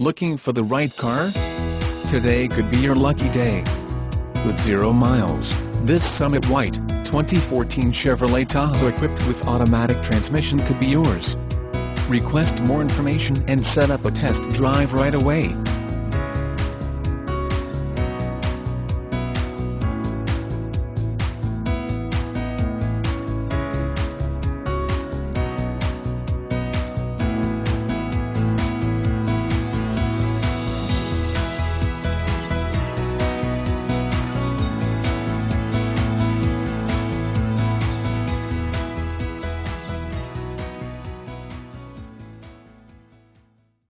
Looking for the right car? Today could be your lucky day. With zero miles, this Summit White, 2014 Chevrolet Tahoe equipped with automatic transmission could be yours. Request more information and set up a test drive right away.